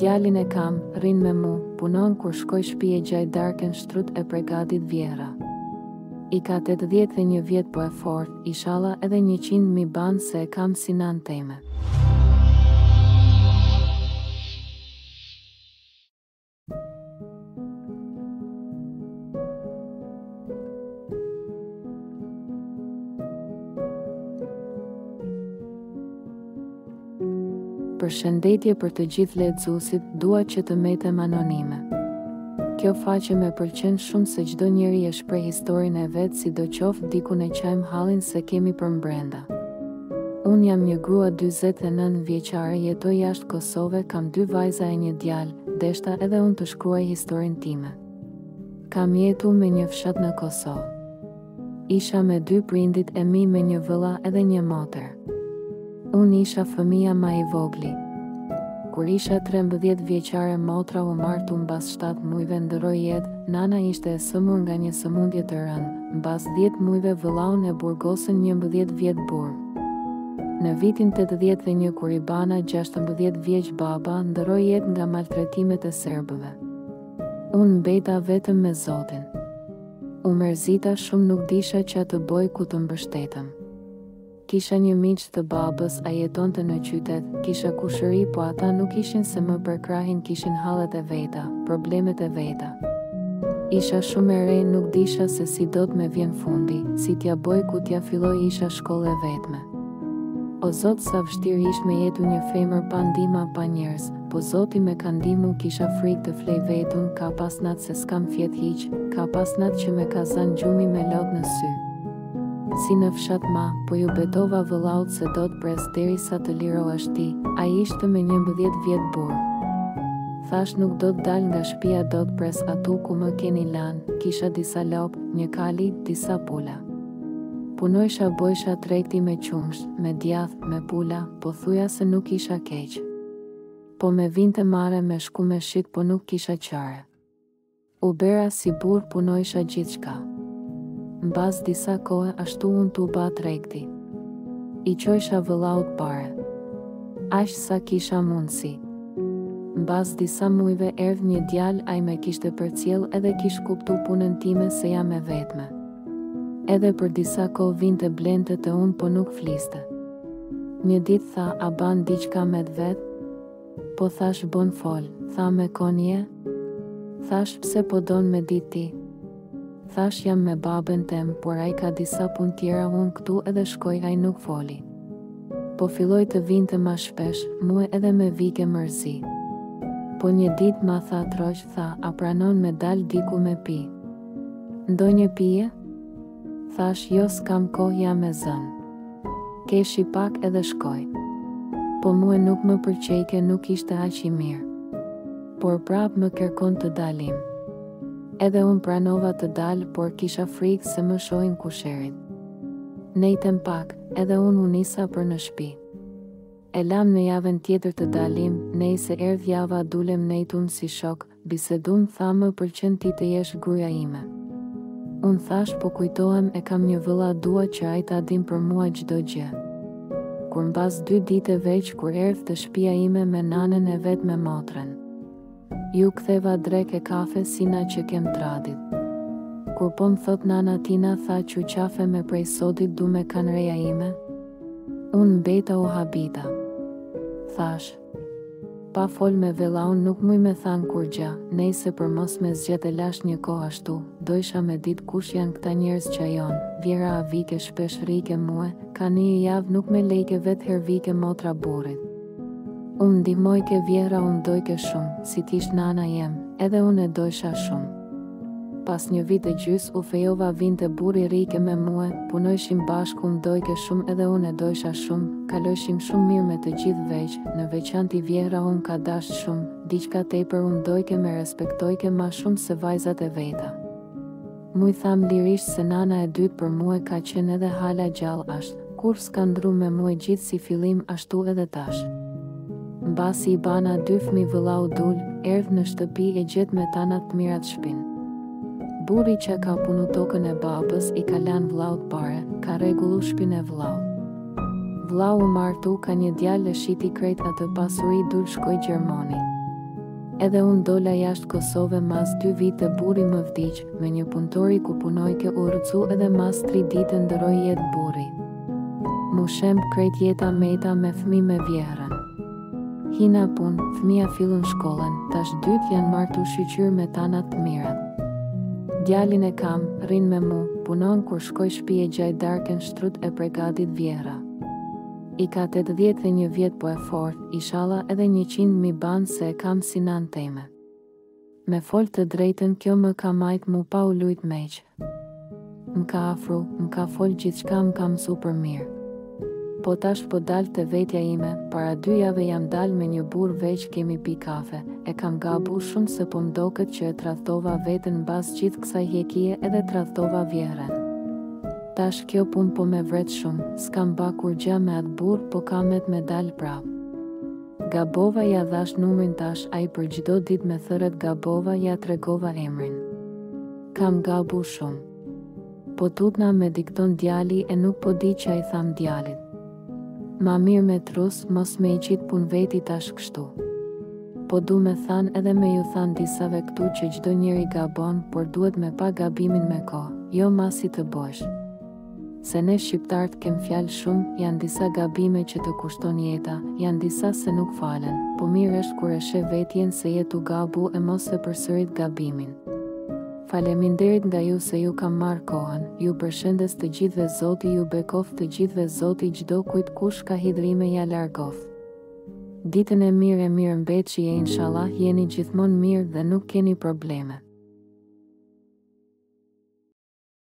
Djalin e kam, rrin me mu, punon kur shkoj shpi e gjaj darken shtrut e pregadit vjehra. I ka tetëdhjetë dhe një vjet po e fort, ishalla edhe njëqind mi ban se e kam si nan teme. përshëndetje për të gjithë lexuesit, dua që të metem anonime. Kjo faqe me pëlqen shumë se çdo njeri e shpreh historinë e vet, sidoqoftë diku ne qajm hallin se kemi për mbrenda. Unë jam një grua dyzet e nëntë vjeçare jetoj jashtë Kosove kam dy vajza e një djalë, deshta edhe unë të shkruaj historinë time. Kam jetu me një fshat në Kosovë. Isha me dy prindit e mi me një vëlla edhe një moter. Unë isha fëmija ma i vogli. Kur isha 13 vjeçare motra u martu mbas 7 mujve ndërroi jetë, nana ishte e sëmur nga një sëmundje të rënë, Mbas dhjetë mujve vëllaun e burgosën njëmbëdhjetë vjet burg. Në vitin tetëdhjetë e një kur i bana gjashtëmbëdhjetë vjeç baba ndërroi jetë nga maltretimet e serbëve. Unë mbeta vetëm me Zotin. U merzita shumë nuk disha ça të boj ku të mbështetem. Kisha një mixh të babës ai jetonte në qytet, kisha kushëri po ata nuk ishin se më perkrahin kishin hallet e veta, problemet e veta. Isha shumë e re nuk disha se si dot me vjen fundi, si t'ja boj ku t'ja filloj isha shkollë e vetme. O zot sa vështirë ish me jetu një femër pa ndihma pa njerëz, po zoti me ka ndihmu kisha frikë të flej vetun ka pas nat se s'kam fjet hiq, ka pas nat që me ka zën gjumi me lot në sy. Si në fshat ma, po ju betova vëllaut se do të pres derisa të lirohesh ti, ai ishte me njëmbëdhjetë vjet burg. Thash nuk do të dal nga shpia do të pres atu ku më keni lanë, kisha disa lopë, një kali, disa pula. Punojsha bojsha tregti me qumsh, me djath, me pula, pothuajse nuk isha keq. Po me vinte marre me shku me shit po nuk kisha qare. U bëra si burrë punojsha gjithçka. Mbas disa kohe ashtu unë tu ba tregti. I çojsha vëllaut pare. Aq sa kisha mundësi. Mbas disa mujve erdh një djalë ai me kishte përcjell edhe kish kuptu punën time se jam e vetme. Edhe për disa kohë vinte blente te unë po nuk fliste. Një ditë tha a ban diçka me t'vet? Po thash bon fol, tha me kon je? Thash pse po don me dit ti? Thash jam me baben tem por ai ka disa pun tjera un ktu edhe shkoi ai nuk foli. Po filloi të vinte ma shpesh, mue edhe me vike mërzi. Po një dit ma tha troq tha a pranon me dal diku me pi ndonjë pije? Thash jo s'kam kohë jam e zënë. Keshi pak edhe shkoi. Po mue nuk më pëlqejke nuk ishte aq i mirë. Por prap më kërkon të dalim. Edhe unë pranova të dal por kisha frikë se më shohin kusherit. Nejtem pak, edhe unë u nisa për në shpi. E lam në javën tjetër të dalim, nejse erdh java dulem nejtum si shokë, Bisedum tha më pëlqen ti të jesh gruja ime. Unë thash po kujtohem e kam një vëlla dua që ai ta di për mua çdo gjë. Kur mbas dy dite veq kur erdh te shpia ime me nanen e vet me motren. Ju ktheva drek e kafe si na që kem tradit. Kur po më thot nana tina tha që qe prej sodit don me kan reja ime? Unë mbeta u habita. Thash, Pa fol me vella un nuk muj me than kurgja, nejse për mos me zgjet e lash një koh ashtu, dojsha me dit kush jan kta njerz qa jon, vjehrra vike shpesh rrike me mue, ka një jav nuk me lejke vet her vike motra burrit. Um ndihmojke vjehrra um dojke shumë, si t'isht nana jem, edhe unë e dojsha shumë. Pas një vit e gjys u fejova vinte burri rrike me mue, punojshim bashkë um dojke shumë edhe unë e dojsha shumë, kalojshim shumë mirë me të gjithë veç, në veçanti vjehrra um ka dashtë shumë, diçka tepër um dojke më respektojke ma shumë se vajzat e veta. Muj than lirisht se nana e dytë për mue ka qenë edhe hala gjallë ashtë. Kurrë s'ka ndrru me mue gjithë si fillim ashtu edhe tash. Mbasi i bana dy fmi vëllau dul, erdh në shtëpi e gjet me tanat t'mirat shpin. Burri qa ka punu tokën e babës i ka lan vllaut pare, ka rregullu shpin e vëllaut. Vllau u martu ka një djal e shiti krejt atë pasuri dul shkoi Gjermani. Edhe unë dola jashtë Kosove mas dy vite burri më vdiq, me një puntori ku punojke u rrëzu edhe mas tri dite ndërroi jetë burri. M'u shemb krejt jeta meta me fmi me vjehrrën. Hina pun, fmija fillun shkollen, tash dytë janë martu shyqyr me tanat të mirat. Djalin e kam, rrin me mu, punon kur shkoj shpi e gjej darken shtrut e pregadit vjehrra. I ka tetëdhjetë e një vjet po e fort ishalla edhe njëqind mi ban se e kam si nan teme. Me fol të drejtën kjo më ka majt mu pa u lujt meq. M'ka afru, m'ka fol gjithçka m'ka mësu për mir. Po tash po dal te vetja ime, para dy jave jam dal me një burr veq kemi pi kafe, e kam gabu shum se po m'doket që e tradhtova veten mbas gjith ksaj hjekije edhe tradhtova vjehren. Tash kjo pun po me vret shum, skam ba kur gja me at burr po ka met me dal prap. Gabova ja dhash numrin tash ai për gjdo dit me thërret gabova ja tregova emrin. Kam gabu shum. Po tutna me dikton djali e nuk po di qa i tham djalit. Ma mirë me trus mos me i qit pun veti tash kështu. Po du me than edhe me ju than disave këtu që çdo njeri gabon, por duhet me pa gabimin me kohë, jo masi të bosh. Se ne shqiptart kem fjalë shumë, janë disa gabime që të kushton jeta, janë disa se nuk falen, po mirë është kur e sheh vetjen se je tu gabu e mos e përsërit gabimin. Faleminderit nga ju se ju kam marrë kohën, ju përshendes të gjithve zoti ju bekoftë të gjithve zoti çdo kujt kush ka hidhrime ja largoftë. Ditën e mirë e mirë mbeçi e inshallah jeni gjithmonë mirë dhe nuk keni probleme.